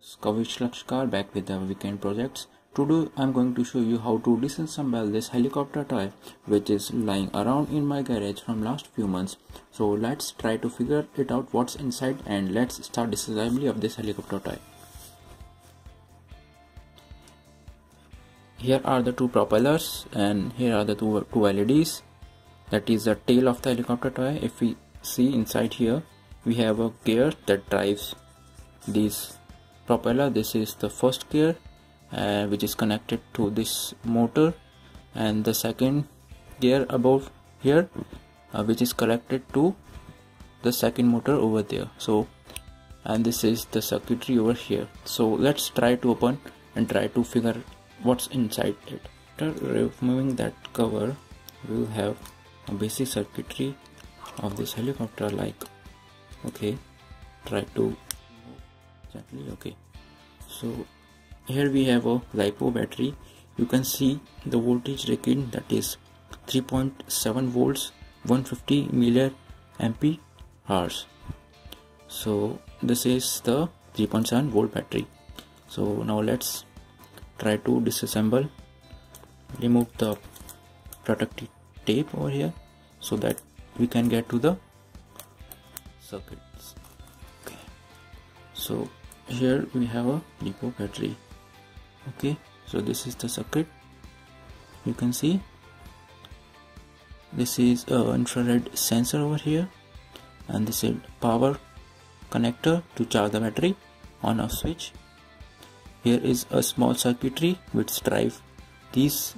Kavich Lakshkar back with the weekend projects. Today I'm going to show you how to disassemble this helicopter toy which is lying around in my garage from last few months. So let's try to figure it out what's inside and let's start disassembly of this helicopter toy. Here are the two propellers and here are the two, two LEDs that is the tail of the helicopter toy. If we see inside here we have a gear that drives these propeller. This is the first gear uh, which is connected to this motor. And the second gear above here uh, which is connected to the second motor over there. So and this is the circuitry over here. So let's try to open and try to figure what's inside it. After removing that cover we will have a basic circuitry of this helicopter like okay try to exactly okay. So here we have a lipo battery. You can see the voltage reading that is 3.7 volts 150 milliampere hours. So this is the 3.7 volt battery. So now let's try to disassemble remove the protective tape over here so that we can get to the circuits. Okay. So here we have a lipo battery. Okay so this is the circuit. You can see this is a infrared sensor over here and this is power connector to charge the battery on off switch. Here is a small circuitry which drive these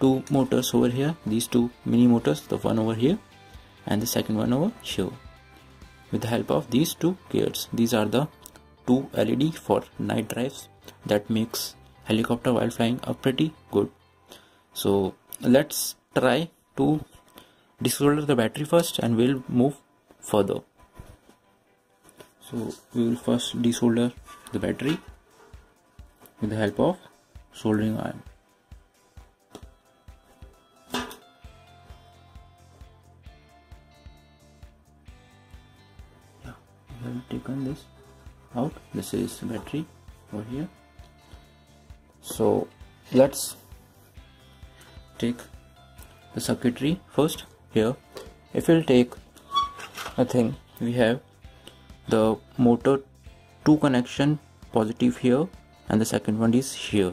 two motors over here these two mini motors the one over here and the second one over here. With the help of these two gears these are the two LED for night drives that makes helicopter while flying a pretty good. So let's try to desolder the battery first and we'll move further. So we will first desolder the battery with the help of soldering iron. Yeah we have taken this out. This is battery over here. So let's take the circuitry first here. If we'll take a thing we have the motor 2 connection positive here and the second one is here.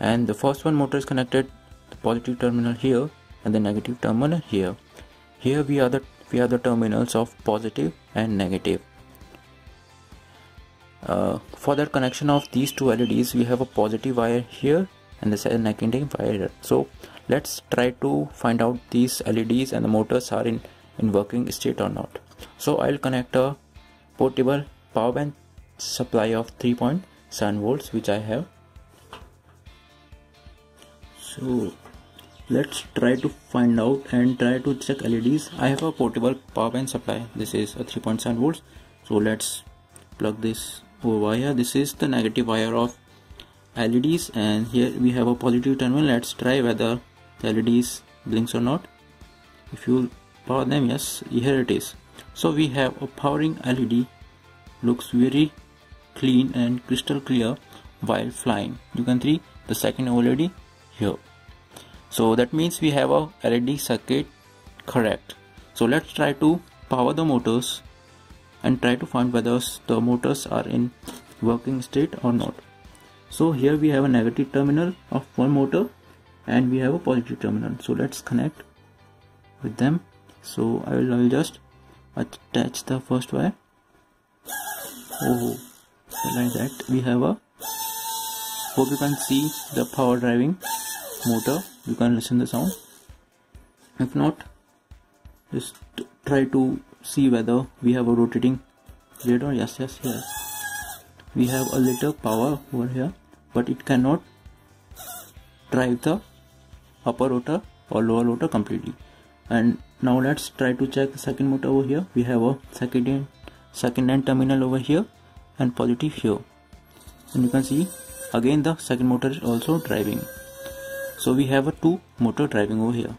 And the first one motor is connected the positive terminal here and the negative terminal here. Here we are the we are the terminals of positive and negative uh, for that connection of these two LEDs we have a positive wire here and the negative wire. So let's try to find out these LEDs and the motors are in in working state or not. So I'll connect a portable power bank supply of 3.7 volts which I have. So let's try to find out and try to check LEDs I have a portable power bank supply. This is a 3.7 volts. So let's plug this wire. This is the negative wire of LEDs and here we have a positive terminal. Let's try whether the LEDs blinks or not. If you power them yes here it is. So we have a powering LED looks very clean and crystal clear while flying. You can see the second LED here. So that means we have a LED circuit correct. So let's try to power the motors and try to find whether the motors are in working state or not. So here we have a negative terminal of one motor and we have a positive terminal. So let's connect with them. So I will, I will just attach the first wire. Oh like that. We have a hope you can see the power driving motor. You can listen the sound. If not just try to see whether we have a rotating radar yes yes here. We have a little power over here but it cannot drive the upper rotor or lower rotor completely. And now let's try to check the second motor over here. We have a second end second end terminal over here and positive here. And you can see again the second motor is also driving. So we have a two motor driving over here.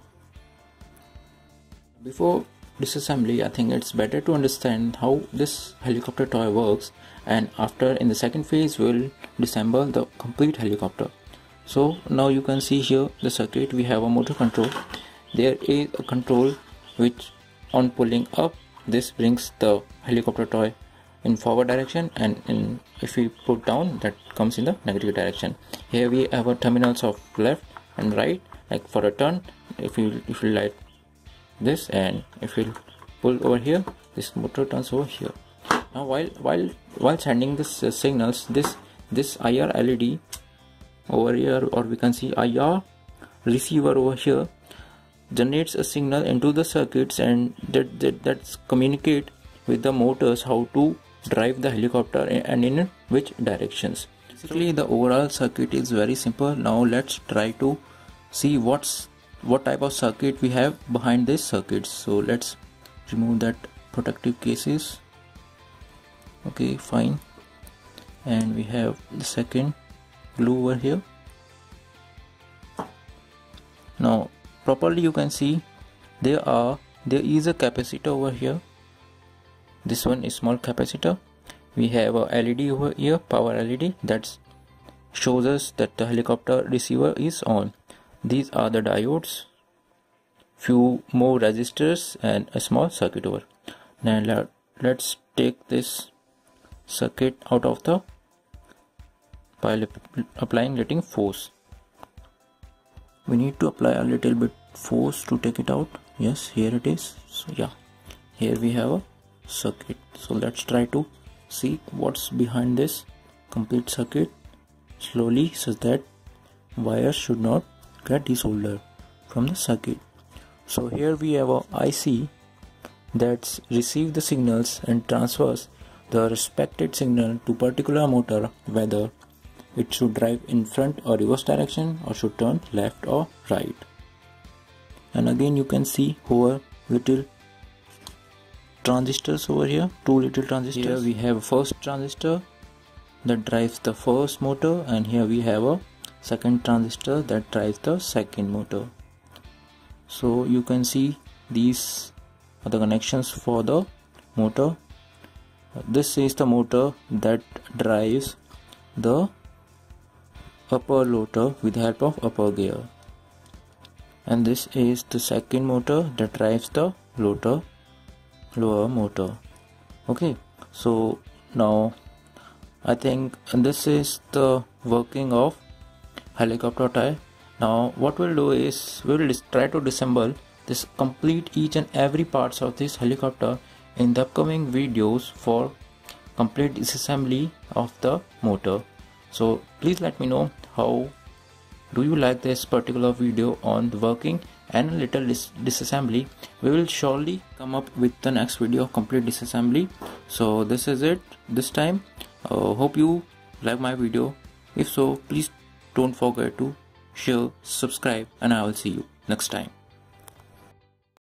Before disassembly I think it's better to understand how this helicopter toy works. And after in the second phase we'll disassemble the complete helicopter. So now you can see here the circuit. We have a motor control. There is a control which on pulling up this brings the helicopter toy in forward direction. And in if we put down that comes in the negative direction. Here we have a terminals of left and right like for a turn. If you if you light this and if you pull over here this motor turns over here. Now while while while sending this uh, signals this this IR LED over here or we can see IR receiver over here generates a signal into the circuits and that, that that's communicate with the motors how to drive the helicopter and in which directions. Basically the overall circuit is very simple. Now let's try to see what's what type of circuit we have behind this circuit. So let's remove that protective cases. Okay fine. And we have the second glue over here. Now properly you can see there are there is a capacitor over here. This one is small capacitor. We have a LED over here power LED that shows us that the helicopter receiver is on these are the diodes. Few more resistors and a small circuit over. Now let's take this circuit out of the by applying letting force. We need to apply a little bit force to take it out. Yes here it is. So yeah here we have a circuit. So let's try to see what's behind this complete circuit. Slowly so that wires should not get desoldered from the circuit. So here we have a IC that's receive the signals and transfers the respected signal to particular motor whether it should drive in front or reverse direction or should turn left or right. And again you can see over little transistors over here two little transistors. Here we have first transistor that drives the first motor and here we have a second transistor that drives the second motor. So you can see these are the connections for the motor. This is the motor that drives the upper rotor with the help of upper gear. And this is the second motor that drives the rotor lower motor. Okay so now I think this is the working of helicopter type now what we'll do is we will try to disassemble this complete each and every parts of this helicopter in the upcoming videos for complete disassembly of the motor. So please let me know how do you like this particular video on the working and little dis disassembly. We will surely come up with the next video of complete disassembly. So this is it this time. Uh, hope you like my video. If so please don't forget to share subscribe and i will see you next time